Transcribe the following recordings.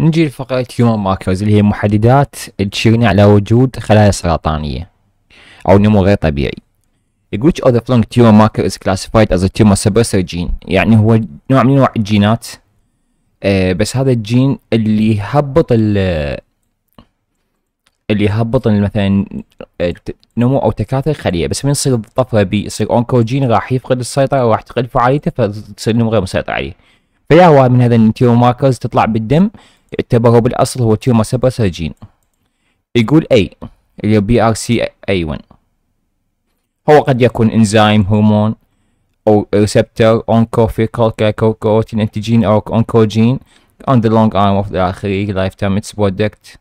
نجي لفقرة tumor markers اللي هي محددات تشيرنا على وجود خلايا سرطانية أو نمو غير طبيعي. which of the following tumor marker is classified as a tumor suppressor gene? يعني هو نوع من أنواع الجينات. آه بس هذا الجين اللي يثبط ال اللي يثبط مثلا آه، نمو أو تكاثر الخليه بس من يصير الطفره بي يصير oncogene راح يفقد السيطرة وراح تقل فعاليته فتصير نمو غير مسيطر عليه. فيا هو من هذا التيومر ماركرز تطلع بالدم. يعتبر بالاصل هو تيومر سبرسر جين يقول اي اللي بي ار سي اي 1 هو قد يكون انزيم هرمون أو ريسبتور اونكوفيكال كاكوكوتين انتيجين أو اونكوجين on the long arm of the آخري lifetime its product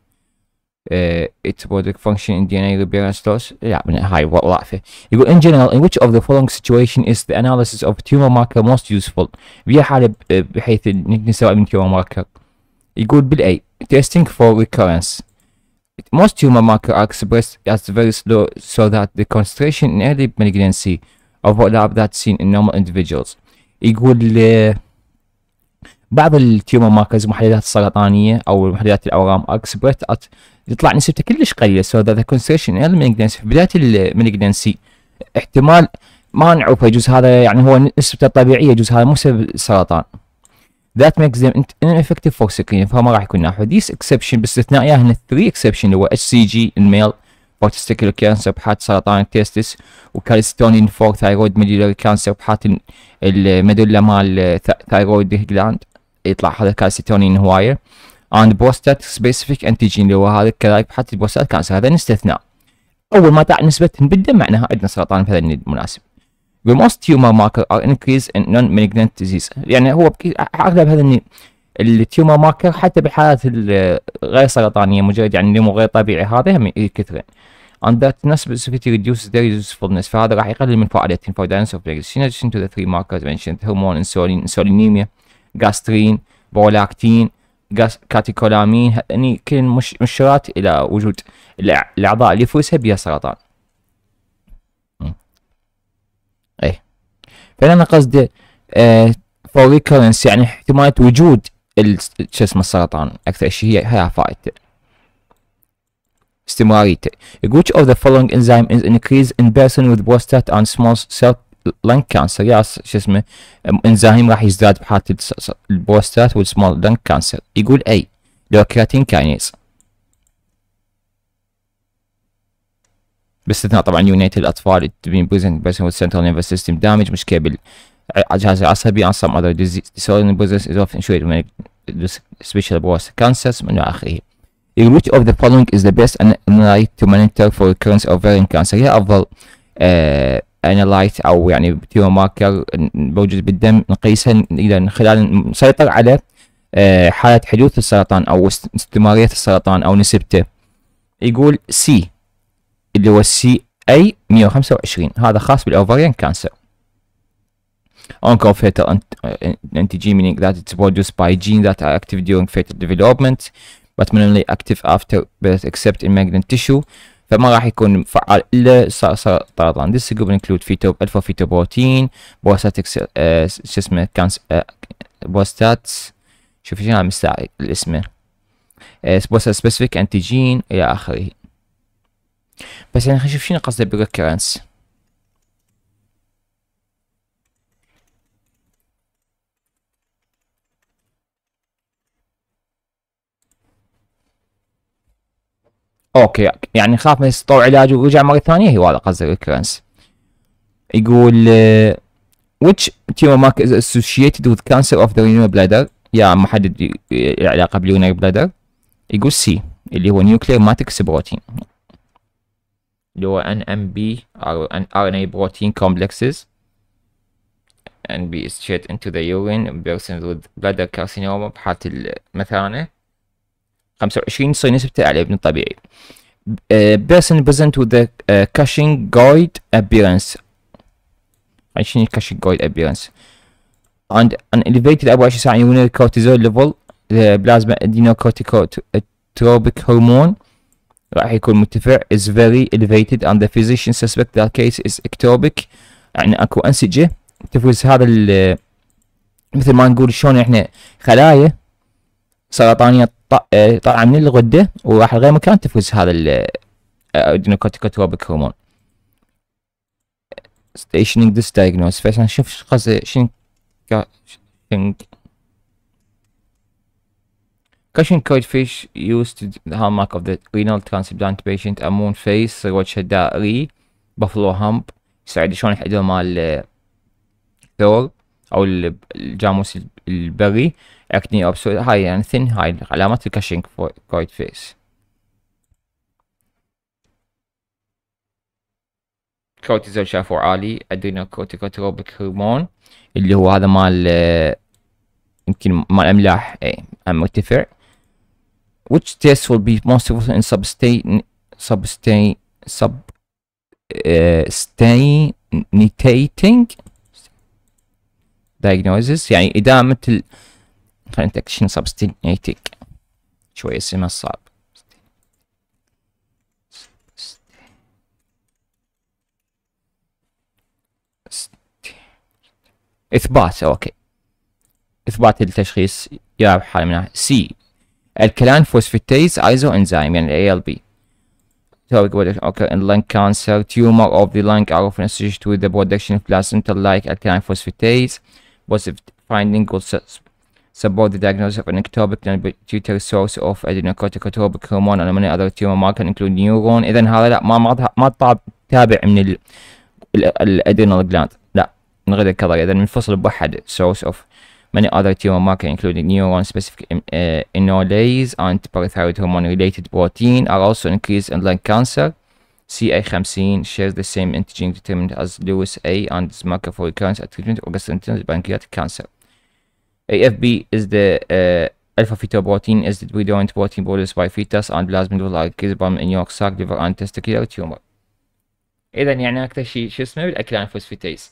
uh, its product function in DNA repair stores لا من هاي واقفة يقول in general in which of the following situation is the analysis of tumor marker most useful في حالة بحيث نسوي من tumor marker يقول بالاي testing for recurrence most tumor markers are expressed as very slow so that the concentration in early malignancy overlap that seen in normal individuals يقول بعض التيومر ماركرز محللات السرطانية أو محللات الأورام expressed يطلع نسبته كلش the concentration in early malignancy في بداية المالجنسي احتمال ما نعرفه يجوز هذا يعني هو نسبته الطبيعية يجوز هذا مو سبب السرطان that makes them ineffective for screening فما راح يكون نافع these exception باستثناء يا هنا 3 exception اللي هو HCG ال male for testicular cancer بحالة سرطان ال testis و calcitonin for thyroid medullary cancer بحالة ال medulla مال thyroid gland. يطلع هذا كالستونين هواية. And prostate specific antigen اللي هو هذا كذلك بحالة ال prostate cancer هذا استثناء. أول ما طلع نسبتهم بالدم معناها عندنا سرطان بهذا المناسب the most tumor marker are increase in non-malignant disease يعني هو اغلب هذا ان التيومر ماركر حتى بالحالات الغير سرطانيه مجرد يعني نمو غير طبيعي هذا هم يكثرون and that not specifically reduces their usefulness فهذا راح يقلل من فعاليتهم for diagnosis of pregnancy in addition to the three markers mentioned hormone insulin insulinemia gastrin بولاكتين كاتيكولامين يعني كل مؤشرات إلى وجود الاعضاء اللي يفوزها بها سرطان اي فانا قصدي for recurrence يعني احتمالية وجود شو اسمه السرطان. أكثر شيء هي هي فائدته استمراريته which of the following enzyme is increased in person with prostate and small cell lung cancer. يا شو اسمه انزيم راح يزداد بحالة ال prostate وال small lung cancer يقول A لو كراتين كاينيز باستثناء طبعا يونيت الاطفال being present person with central nervous system damage مشكله بالجهاز العصبي and some other disorder presence is often showed when special breast cancers من اخره which of the following is the best analyte to monitor for recurrence of ovarian cancer هي افضل uh, analyte أو يعني تيومر ماركر موجود بالدم نقيسها اذا من خلال نسيطر على uh, حالة حدوث السرطان أو استمرارية السرطان أو نسبته يقول سي اللي هو السي اي 125 هذا خاص بالاوفريان كانسر Oncofatal antigen meaning that it's produced by genes that are active during fetal development but minimally active after birth except in malignant tissue فما راح يكون فعال الا سرطان this group include feto alpha fetoprotein بروستاتيك شو اسمه كانس بروستاتس شوف شنو مستعي الاسم بروستات سبيسيفيك انتيجين إلى اخره بس يعني نشوف شنو قصده بالريكرنس أوكي يعني خاف من يستطوع علاجه ورجع مرة ثانية؟ هي هذا قصده ريكرنس يقول uh, which tumor mark is associated with cancer of the renal bladder يا محدد العلاقه باليونري بلادر يقول سي اللي هو nuclear matrix protein. اللي هو NMB RNA protein complexes and be straight into the urine in persons with bladder carcinoma بحالة المثانة 25 تصير نسبته أعلى من الطبيعي. Uh, person present with the uh, Cushing goid appearance شنو Cushing goid appearance and an elevated 24 ساعة urinary cortisol level the plasma adenocorticotropic hormone راح يكون مرتفع is very elevated and the physician suspect that case is ectopic. يعني اكو انسجة. تفوز هذا مثل ما نقول شلون إحنا خلايا. سرطانية آه، طالعة من الغدة وراح لغير مكان تفرز هذا الادينوكورتيكوتروبيك هرمون stationing this diagnosis. فعشان نشوف شو قصدي شنو Cushion code fish used to the hallmark of the renal transplant patient moon face وجه دائري buffalo hump يساعد شلون يحددون مال ثور أو ال- الجاموس البري اكني اوبسو هاي يعني ثين هاي علامات الكاشين كويد فيس كورتيزول شافوا عالي ادرينال كورتيكوتروبيك هرمون اللي هو هذا مال آه، يمكن مال أملاح اي مرتفع which test will be most successful in sustain sustain sub uh, stating diagnosis يعني إذا مثل خلينا نتأكد شنو substantiating شوي اسمها صعب إثبات okay إثبات التشخيص يا حالة منها C alkaline phosphatase isoenzyme يعني ال ALP توبك أوكي ان لانج كانسر تيومر اوف ذا لانج ار اوف انسيشت وذ ذا برودكشن بلاسنتا لايك الكلان فوسفاتيز بوزيف فايندينج ويل سبورت ذا دايجنوز اوف انكتوبك تيوتر سورس اوف ادينوكوتيكوتوبك هرمون أنا ماني اذر تيومر ماركت انكلود نيورون اذا هذا لا ما ما ما تابع من ال الادرينال جلاند لا من غير الكظري. اذا منفصل بوحد سورس of... many other tumor markers including neuron specific uh, enolase and parathyroid hormone related protein are also increased in lung cancer. CA15 shares the same antigen determined as Lewis A and is marker for recurrence at treatment of gastrointestinal pancreatic cancer. AFB is the uh, alpha fetoprotein is the predominant protein produced by fetus and plasmid by in yolk sac liver and testicular tumor. إذا يعني أكثر شيء شو اسمه بالأكلان فوسفاتيز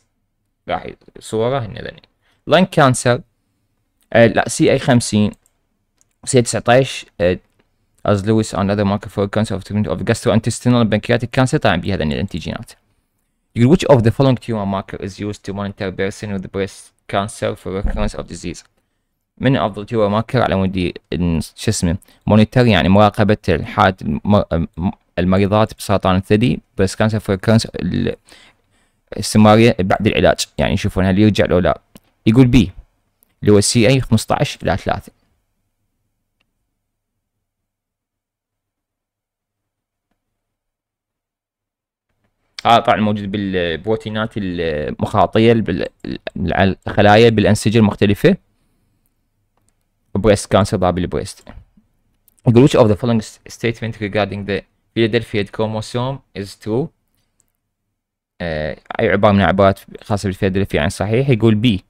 راح صورة هنا ذني. lung cancer آه، لا سي اي 50 سي 19 از لويس اون اذر مايكروفون كانس اوف اوف جاستو انتستينال بانكياتيك كانسر طبعا بي هذين الانتيجينات. يقول which of the following tumor marker is used to monitor person with breast cancer for recurrence of disease? من of the tumor على مود شو اسمه؟ monitor يعني مراقبة الحالات آه، المريضات بسرطان الثدي breast cancer for recurrence الاستمرارية بعد العلاج. يعني يشوفون هل يرجع له لا. يقول بي اللي هو CA 15 إلى 3 هذا طبعا موجود بالبروتينات المخاطية بال- الخلايا بالأنسجة المختلفة. breast cancer باب ال breast يقول which of the following statement regarding the Philadelphia chromosome is true. آه، أي عبارة من العبارات خاصة بالفيلادلفيا يعني صحيح. يقول B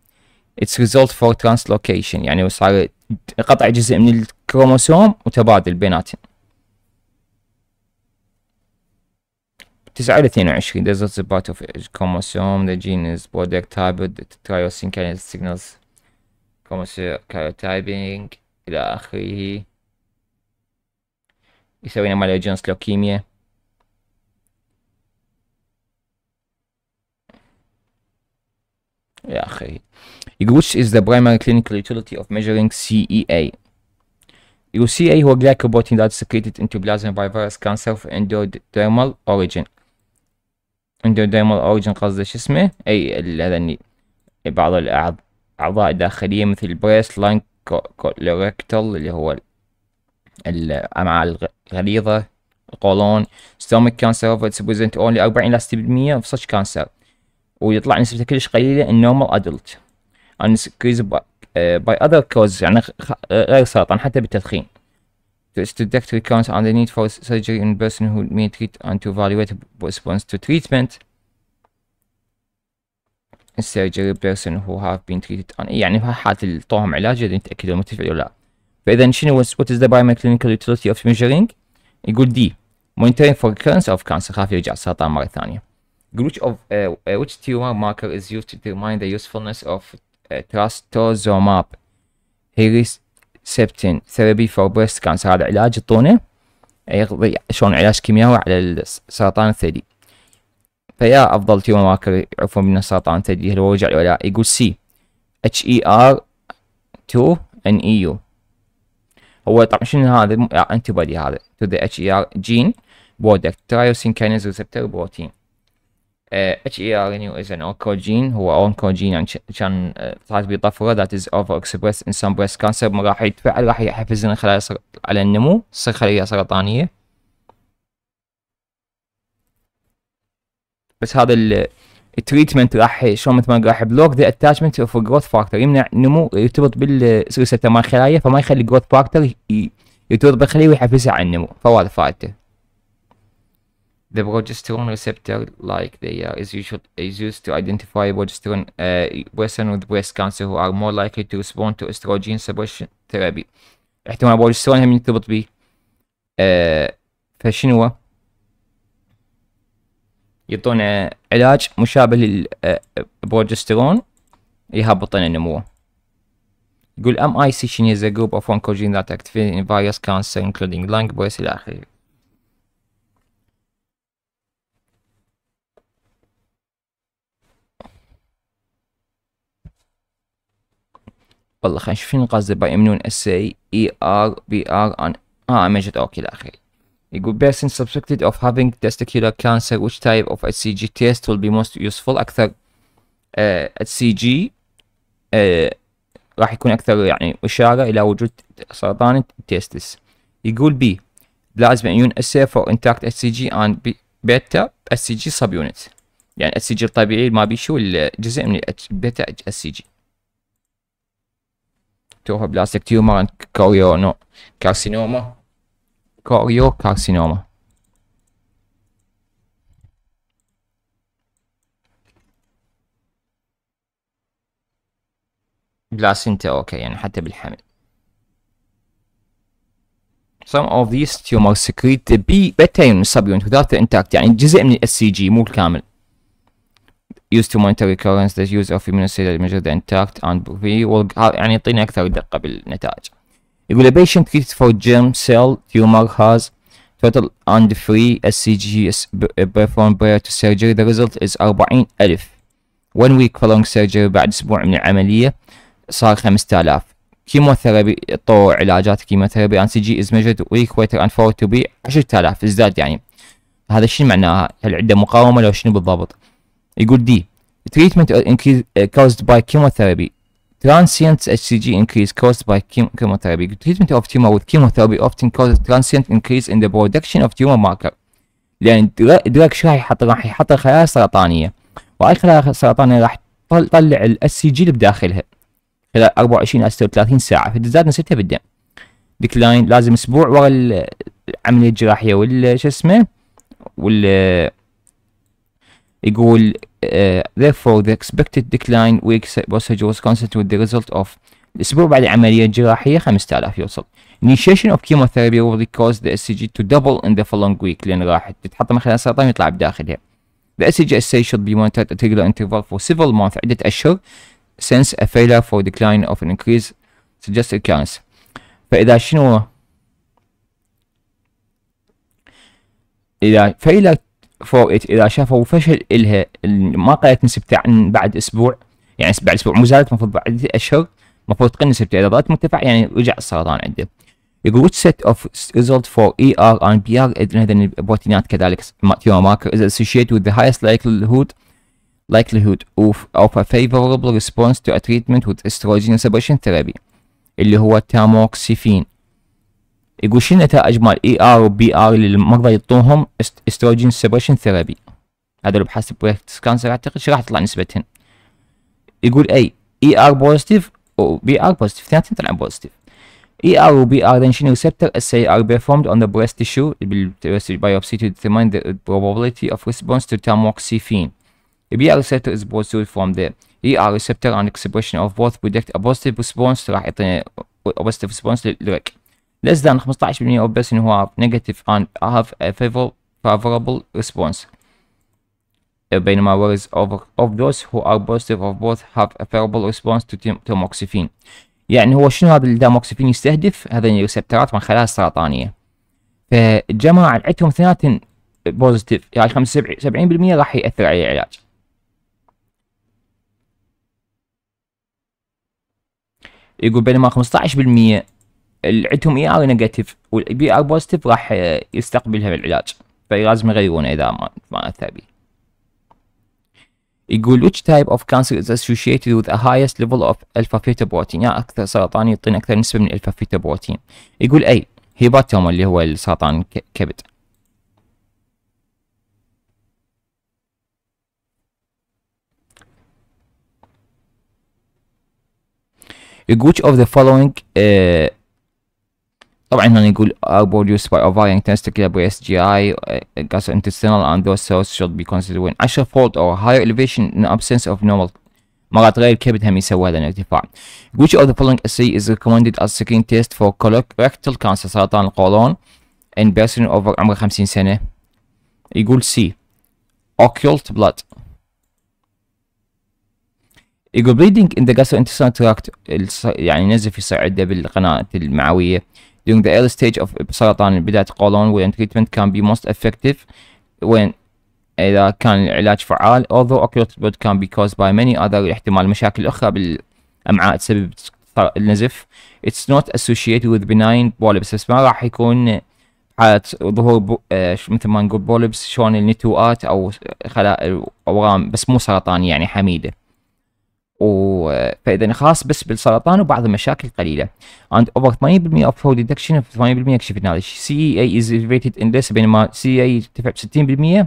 its result for translocation يعني صار قطع جزء من الكروموسوم وتبادل بيناتهم تسعة إلى اثنين وعشرين This is a part of chromosome The gene is product hybrid tyrosine kinase signals chromosome karyotyping إلى آخره يسوي لنا مالوجينس لوكيميا إلى آخره which is the primary clinical utility of measuring CEA يقول CEA هو glycoprotein that is secreted into plasma by virus cancer of endodermal origin endodermal origin قصده شو اسمه هذا الني- بعض الأعض- الاعضاء الداخليه مثل ال breast lung colorectal اللي هو ال- الامعاء الغ- الغليظه القولون stomach cancer it's present only 40 إلى 60% في such cancer ويطلع نسبته كلش قليله in normal adult and increased by, uh, by other causes يعني غير سرطان حتى بالتدخين to detect recurrence and the need for surgery in person who may treat and to evaluate response to treatment surgery person who have been treated on يعني حالة الطوهم علاج يريد يتأكدوا مرتفع ولا لا فإذا شنو what is the clinical utility of measuring يقول دي monitoring for recurrence of cancer خاف يرجع السرطان مرة ثانية يقول which of uh, uh, which tumor marker is used to determine the usefulness of uh, trastuzumab herceptin therapy for breast cancer. هذا علاج يعطونه يقضي شلون علاج كيميائي على السرطان الثدي. فيا أفضل tumor marker يعرفون من سرطان الثدي هل هو رجع ولا لا؟ يقول سي اتش اي ار 2 ان اي يو هو طبعا شنو هذا؟ antibody هذا. to the HER gene product tyrosine kinase receptor protein HER يعني is an oncogene هو oncogene يعني كان صارت بيه طفره that is overexpressed in some breast cancer راح يتفعل راح يحفز الخلايا على النمو تصير خلية سرطانية. بس هذا ال treatment راح شلون مثل ما راح block the attachment of growth factor يمنع النمو يرتبط بال receptor مال الخلايا فما يخلي ال growth factor يرتبط بالخلية ويحفزها على النمو. فهذا فائدته The progesterone receptor, like they are, is, usual, is used to identify progesterone uh, person with breast cancer who are more likely to respond to estrogen suppression therapy. احتمال البروجسترون هم يرتبط uh, فشنو هو؟ علاج مشابه للبروجسترون يهبط لنا نموه يقول ام اي سي شنو is a group of oncogene that activate in various cancer including lung breast إلى اخره والله خلينا نشوف شنو قصده باي امنون اس اي ار بي ار ان آه مجد أوكي إلى اخره يقول person suspected of having testicular cancer which type of HCG test will be most useful? أكثر uh, HCG uh, راح يكون أكثر يعني إشارة إلى وجود سرطان التستس يقول B لازم يون assay for intact HCG and beta HCG subunit يعني HCG الطبيعي ما بيشو الجزء من البيتا HCG بلاستيك تيومر كوريونو كارسينوما كارسينوما بلاسينتا أوكي يعني حتى بالحمل some of these tumors secrete the B beta subunit without the intact يعني جزء من السي جي مو الكامل used to monitor recurrence the use of immunocyte measure the intact and will يعني يعطينا أكثر دقه بالنتائج يقول a patient treated for germ cell tumor has total and free SCG performed prior to surgery the result is 40 ألف one week following surgery بعد أسبوع من العملية صار 5000 chemotherapy طو علاجات chemotherapy HCG is measured week later and found to be 10000 ازداد يعني هذا شنو معناها؟ هل عنده مقاومه لو شنو بالضبط؟ يقول D treatment caused by chemotherapy transient HCG increase caused by chemotherapy. Treatment of tumor with chemotherapy often causes transient increase in the production of tumor marker. لأن ال drug شو راح يحطم؟ راح يحطم خلايا سرطانية وهاي الخلايا السرطانية راح تطلع ال HCG اللي بداخلها خلال 24 إلى 36 ساعة فتزداد نسبتها بالدم. decline لازم أسبوع ورا العملية الجراحية وال شو اسمه وال يقول uh, therefore the expected decline week procedure was consistent with the result of الأسبوع بعد العملية الجراحية 5000 يوصل initiation of chemotherapy will cause the SCG to double in the following week لأن راح من خلال السرطان يطلع بداخلها The SCG assay should be monitored at regular interval for several months عدة أشهر since a failure for decline of an increase suggests recurrence فإذا شنو إذا failure فور ات إذا شافوا فشل إلها ما قلت نسبته عن بعد أسبوع. يعني بعد أسبوع مو زادت المفروض بعد أشهر. المفروض تقل نسبته إذا ظلت مرتفع يعني رجع السرطان عنده يقول which set of result for ER and PR هذين البروتينات كذلك tumor marker? Is associated with the highest likelihood likelihood of, of a favorable response to a treatment with estrogen suppression therapy? اللي هو تاموكسيفين يقول شنو نتائج مال ER و PR اللي المرضى يعطوهم estrogen suppression therapy هذا لو بحسب breast cancer اعتقد شو راح تطلع نسبتهن يقول اي اي ار بوزيتيف وبي ار بوزيتيف اثنيناتهم طلعوا بوزيتيف اي ار وبي ار شنو receptor assay are performed on the breast tissue بالبريست biopsy to determine the probability of response to tamoxifen The BR receptor is produced from the ER receptor and expression of both predict a positive response راح يعطينا positive response للرك less than 15% of person who have negative and have a favorable, response بينما whereas of, of those who are positive of both have a favorable response to tamoxifen يعني هو شنو هذا الداموكسيفين يستهدف هذين الريسبترات من خلايا السرطانية فالجماعة عندهم اثنيناتهم positive يعني 75% راح يأثر على العلاج يقول بينما 15% اللي عندهم ER negative وال PR positive راح آه، يستقبلها بالعلاج فلازم يغيرونه اذا ما ما اثر بيه يقول which type of cancer is associated with a highest level of alpha beta protein يعني أكثر سرطان يعطينا أكثر نسبه من الالفا بيتا بروتين يقول اي هيباتوما اللي هو السرطان كبد which of the following uh, طبعا هنا يقول are produced by ovarian testicular breast GI uh, gastrointestinal and those cells should be considered when 10 fold or higher elevation in absence of normal مرات غير الكبد هم يسوي هذا الارتفاع which of the following assay is recommended as screen test for colorectal cancer سرطان القولون in person over عمره 50 سنة يقول C occult blood يقول bleeding in the gastrointestinal tract يعني نزف يصير عنده بالقناة المعوية during the early stage of سرطان بداية القولون when treatment can be most effective when إذا كان العلاج فعال although occult blood can be caused by many other احتمال مشاكل أخرى بالأمعاء تسبب النزف. It's not associated with benign polyps. بس ما راح يكون حالة ظهور بو... آه مثل ما نقول بولبس شلون النتوءات أو خلايا أورام بس مو سرطان يعني حميدة. و فإذا خاص بس بالسرطان وبعض المشاكل قليلة. عند اوفر 80% اوف فور ديتكشن 80% يكشف هذا الشيء اي از elevated ان ذس بينما اي يرتفع ب 60%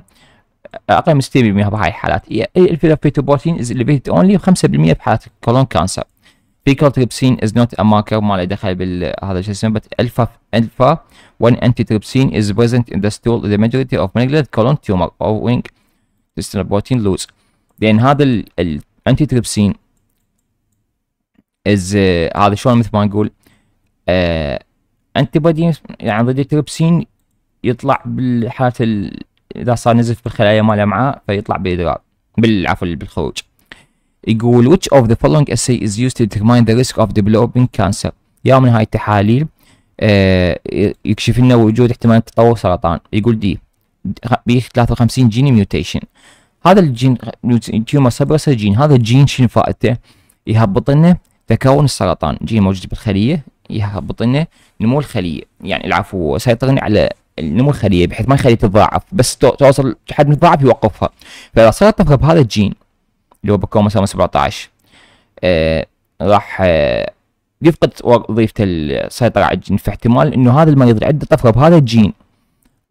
أقل من 60% بهاي الحالات. الفيلوفيتو بروتين از elevated اونلي 5% بحالات الكولون كانسر فيكال تريبسين از نوت ا ماركر ما له دخل بهذا شو اسمه بس الفا الفا 1 انتي تريبسين از بريزنت ان ذا ستول ذا ماجوريتي اوف malignant كولون تيومر أو وينج protein loss لأن هذا ال antitrypsin is هذا شلون مثل ما نقول antibody يعني ضد التريبسين يطلع بالحالة إذا صار نزف بالخلايا مال الامعاء فيطلع بالادرار بالعفو بالخروج. يقول which of the following assay is used to determine the risk of developing cancer? يا من هاي التحاليل آه يكشف لنا وجود احتمال تطور سرطان. يقول D P 53 gene mutation هذا الجين tumor suppressor gene هذا الجين شنو فائدته؟ يثبط لنا تكون السرطان. جين موجود بالخلية يثبط لنا نمو الخلية. يعني العفو سيطرني على نمو الخلية بحيث ما الخلية تتضاعف بس توصل حد من التضاعف يوقفها. فإذا صارت طفره بهذا الجين اللي هو بكون مثلا 17 آه راح آه يفقد وظيفته السيطرة على الجين. فاحتمال إنه هذا المريض اللي عنده طفرة بهذا الجين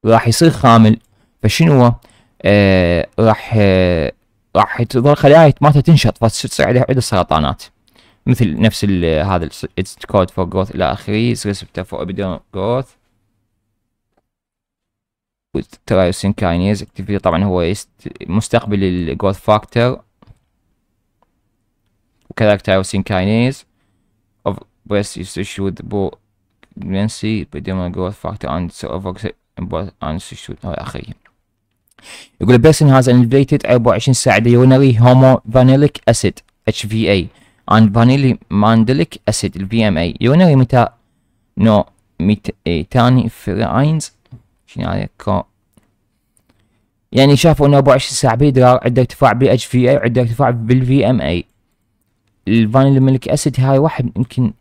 راح يصير خامل. فشنو؟ آه راح آه راح تظل خلايا مالته تنشط فتصير عنده سرطانات. مثل نفس هذا اتس كود فور جروث إلى آخره. ريسبتور فور ابيديرمال جروث ترايوسين كاينيز اكتيفيتي طبعا هو مستقبل الجروث فاكتور وكذلك ترايوسين كاينيز of breast is issued bo pregnancy epidermal growth factor and so over and issued إلى اخره يقول a person has an elevated 24 ساعة urinary homovanillic acid HVA ماندليك اسيد الفي ام اي يونري متى نو ميتاني فرينز شنو هذا كو يعني شافوا انه 24 ساعة بيدرار عنده ارتفاع بال HVA وعنده ارتفاع بال VMA الفانيلي ميلك اسيد هاي واحد يمكن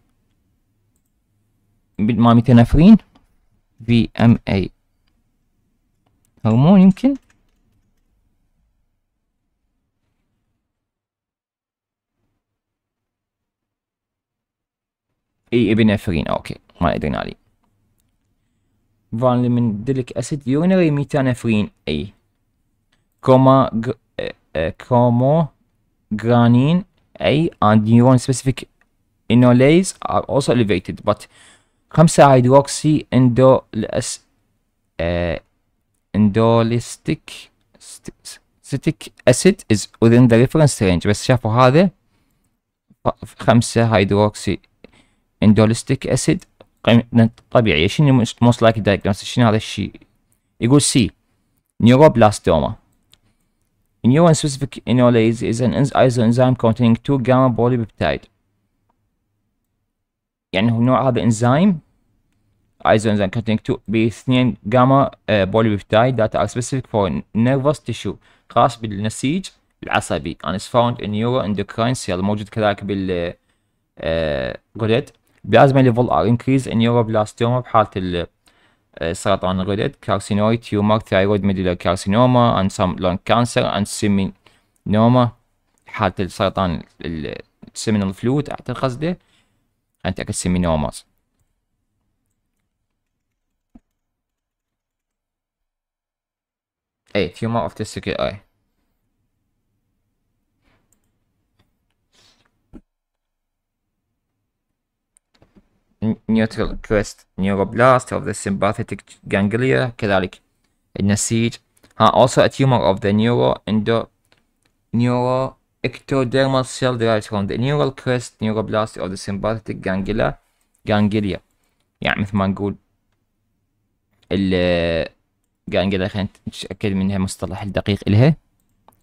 ما ميتانفرين في ام اي هرمون يمكن اي ابنفرين أوكي ما ادري عليه فان ديليك اسيد يورينري ميتانفرين اي chromog... chromogranin A and neuron specific enolase are also elevated but 5 hydroxy indolis uh, indoleacetic acid is within the reference range بس شافوا هذا 5 hydroxy indoleacetic acid طبيعيه شنو most likely diagnosis شنو هذا الشيء يقول C neuroblastoma Neuron specific enolase is an isoenzyme containing 2 gamma polypeptide يعني هو نوع هذا انزيم isoenzyme containing 2 باثنين gamma polypeptide that are specific for nervous tissue خاص بالنسيج العصبي and is found in neuroendocrine cell موجود كذلك بال غدد plasma level are increase in neuroblastoma بحالة سرطان الغدد carcinoid tumor thyroid medulla carcinoma and some lung cancer and seminoma حالة السرطان ال seminal fluid أعتقد قصده أنت seminomas اي tumor of testicle اي neutral crest neuroblast of the sympathetic ganglia كذلك النسيج ها also a tumor of the neuro endo neuro ectodermal cell derived from the neural crest neuroblast of the sympathetic ganglia ganglia يعني مثل ما نقول ال ganglia خلينا نتأكد منها مصطلح الدقيق إلها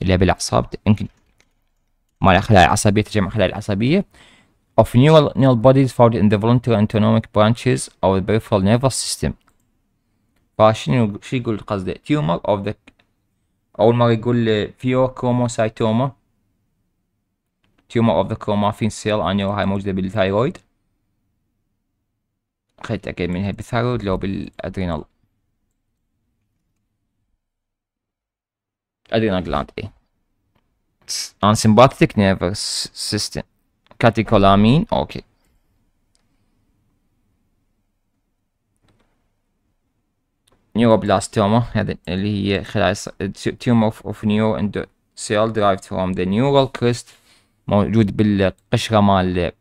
اللي هي بالأعصاب يمكن مال خلايا العصبية تجمع خلايا العصبية of neural neural bodies found in the voluntary autonomic branches of the peripheral nervous system فشنو شو يقول قصده tumor of the أول مرة يقول pheochromocytoma tumor of the chromaffin cell أنيو هاي موجودة بال thyroid خلينا نتأكد منها بال thyroid لو بال adrenal adrenal gland إيه on sympathetic nervous system catecholamine okay. neuroblastoma هذا اللي هي خلايا tumor of neuron cell derived from the neural crest موجود بالقشرة مال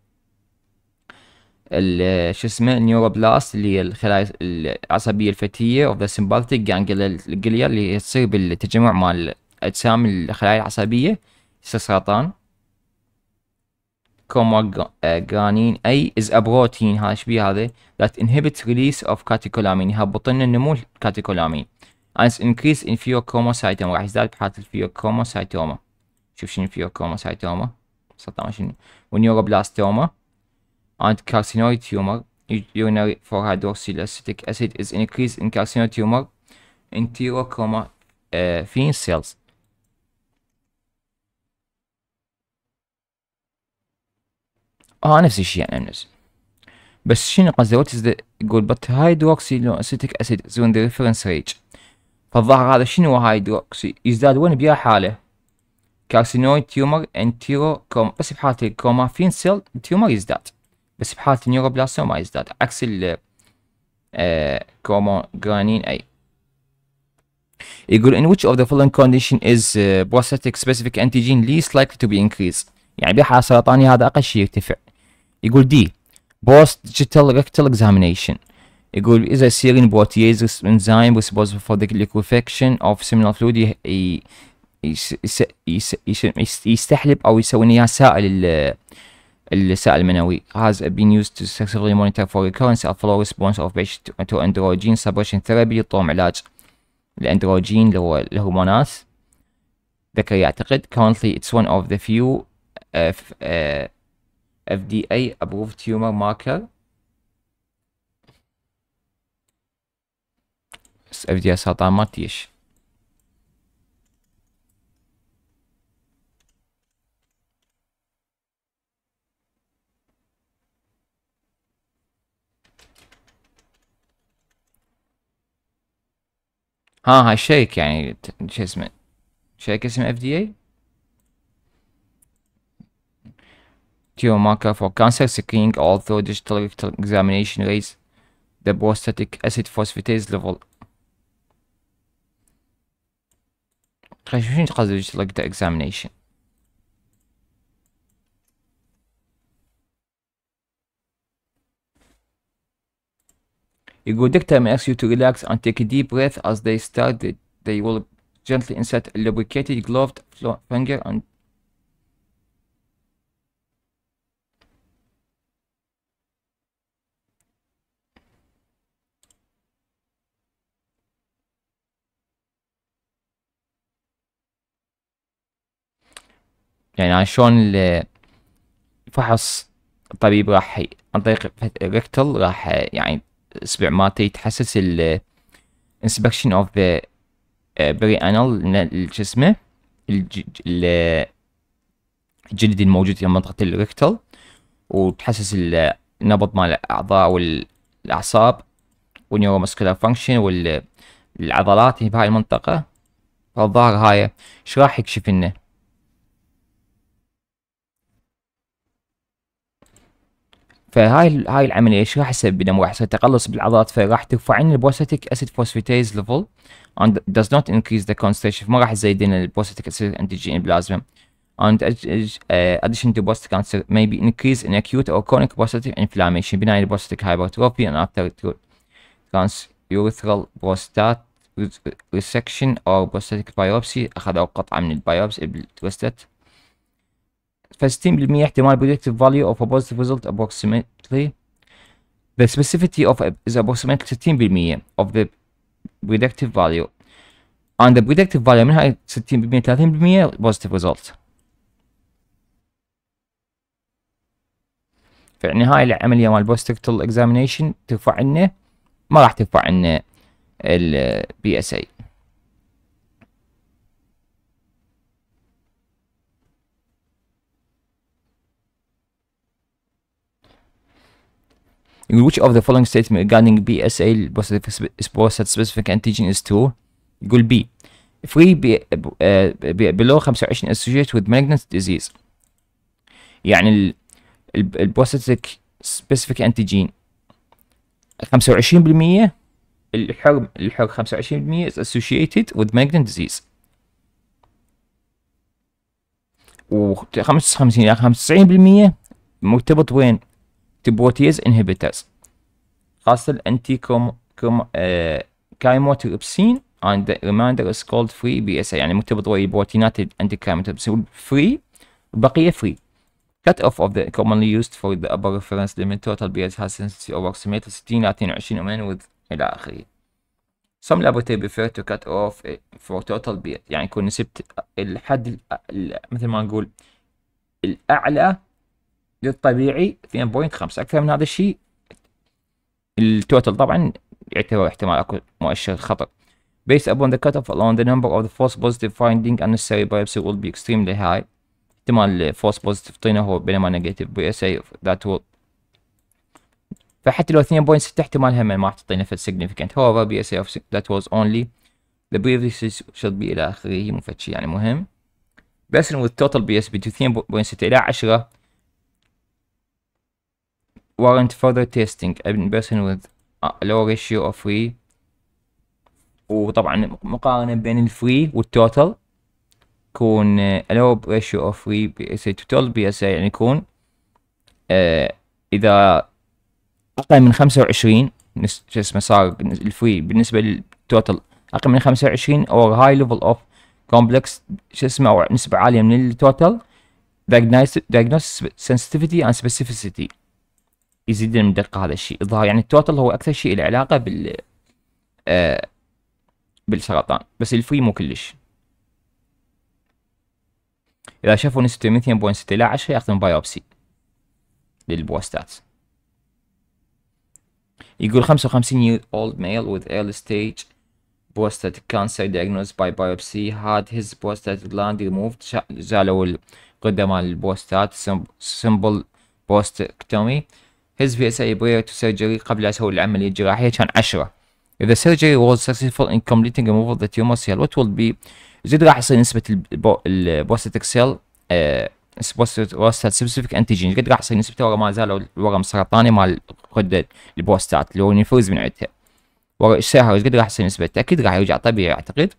شو اسمه ال neuroblast اللي هي الخلايا العصبية الفتية of the sympathetic ganglia اللي تصير بالتجمع مال أجسام الخلايا العصبية يصير سرطان chromogranin A is a protein هذا إيش بيه هذا that inhibits release of catecholamine يهبط لنا نمو ال catecholamine and increase in pheochromocytoma راح يزداد بحالة ال pheochromocytoma شوف شنو ال pheochromocytoma سرطان شنو و neuroblastoma and carcinoid tumor urinary 5 hydroxyindoleacetic acid is increased in carcinoid tumor enterochromaffin cells آه نفس الشيء يعني نفس. بس شنو قصدي؟ وات از يقول بت هايدروكسي اسيتيك اسيد زون ذا ريفرنس ريج فالظاهر هذا شنو هايدروكسي يزداد وين؟ بيا حاله. كارسينويد تيومر انتيرو كوم بس بحالة الكرومافين سيل التيومر يزداد. بس بحالة النيوروبلاستوما ما يزداد. عكس ال آه chromogranin A. يقول in which of the following condition is uh, prostatic specific antigen least likely to be increased يعني بحالة سرطانية هذا أقل شيء يرتفع. يقول D post digital rectal examination يقول is a serine protease enzyme responsible for the liquefaction of seminal fluid يستحلب أو يسوي لنا سائل السائل المنوي has been used to successfully monitor for recurrence of flow response of patient to androgen suppression therapy يعطوهم علاج الاندروجين اللي هو الهرمونات ذكري يعتقد currently it's one of the few uh, uh, FDA approved tumor marker. بس FDA سرطان ما تيش ها هاي شيك يعني شو اسمه شيك اسمه FDA Marker for cancer screening, although digital rectal examination raised the prostatic acid phosphatase level. Let's digital rectal examination. A good doctor may ask you to relax and take a deep breath as they start. They will gently insert a lubricated gloved finger and يعني عن شلون الفحص الطبيب راح عن طريق ال rectal راح يعني إصبع مالته يتحسس ال inspection of the perianal شو اسمه؟ الجلد الموجود في منطقة ال rectal وتحسس النبض مال الأعضاء والأعصاب وال neuromuscular function والعضلات بهاي المنطقة. فالظاهر هاي إيش راح يكشف لنا فهاي هاي العملية إيش راح تسبب لنا راح تقلص بالعضلات فراح ترفع لنا ال prostatic acid phosphatase level and does not increase the concentration ما راح يزيد لنا ال prostatic acid antigen plasma. in addition to prostate cancer may be increase in acute or chronic prostatic inflammation benign prostatic hypertrophy and after transurethral prostate ريسكشن أو بوستاتيك بايوبسي أخذوا قطعة من البايوبسي بالتوستات ف60% احتمال predictive value of a positive result approximately. The specificity of is approximately 16% of the predictive value. And the predictive value منها 60% 30% positive result فيعني هاي العملية مال بوستكتل اكزامينيشن ترفع لنا ما راح ترفع لنا البي اس which of the following statement regarding BSA prostate specific antigen is true يقول B free be, uh, below 25 associated with malignant disease يعني ال prostatic specific antigen 25% الحر الحر 25% is associated with malignant disease و 55 إلى 95% مرتبط وين؟ protease inhibitors خاصة ال anti كوم كوم آه chymotrypsin and the remainder is called free PSA يعني مرتبط ويا البروتينات ال anti chymotrypsin free البقية فري cut off of the commonly used for the upper reference limit total BS has sensitivity of approximately 60 ل 22 ومن with إلى آخره some laboratory prefer to cut off for total BS يعني يكون نسبة الحد مثل ما نقول الأعلى للطبيعي 2.5 أكثر من هذا الشيء التوتال طبعا يعتبر احتمال اكو مؤشر خطر based upon the cutoff alone the number of the false positive finding unnecessary biopsy will be extremely high احتمال false positive طينه هو بينما negative PSA that will فحتى لو 2.6 احتمال هم ما راح تعطي نفس significant however BSA of that was only the previous should be إلى اخره شيء يعني مهم person with total BS between 2.6 إلى 10 warrant further testing in person with a low ratio of free وطبعا مقارنة بين الفري والتوتال يكون low ratio of free PSA to total PSA يعني يكون آه إذا أقل من خمسة وعشرين شو اسمه صار ال free بالنسبة لل total أقل من خمسة وعشرين أو high level of complex شو اسمه أو نسبة عالية من ال total diagnosis sensitivity and specificity. يزيد من الدقة هذا الشيء. الظاهر يعني ال total هو أكثر شيء له علاقة بال آه بالسرطان بس ال free مو كلش. إذا شافوا نسبة 2.6 إلى 10 يأخذون biopsy للبروستات يقول 55 year old male with early stage prostatic cancer diagnosed by biopsy had his prostatic gland removed. زالوا الغدة مال البروستات simple prostatectomy. His PSA prior to surgery قبل أسوي العملية الجراحية كان 10 if the surgery was successful in completing removal of the tumor cell what will be زيد راح يصير نسبة ال prostatic cell prostate specific antigen شقد راح يصير نسبته؟ ورا ما زال الورم السرطاني مال غدة البروستات اللي هو يفرز من عندها. ورا إيش قد راح يصير نسبته؟ أكيد راح يرجع طبيعي أعتقد.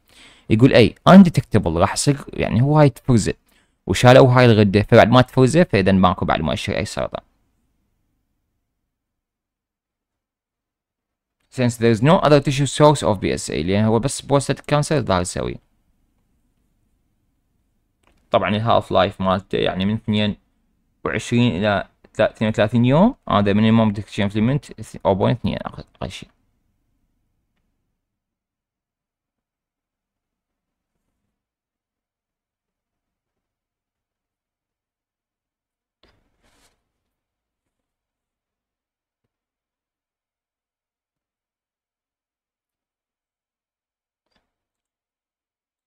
يقول أي undetectable راح يصير يعني هو هاي تفرزه. وشالوا هاي الغدة فبعد ما تفرزه فإذا ماكو بعد مؤشر أي سرطان. Since there is no other tissue source of PSA لأن هو بس prostate cancer ظاهر يسوي طبعا ال half life مالته يعني من 22 إلى 32 يوم هذا minimum detection limit 0.2 أقل شيء.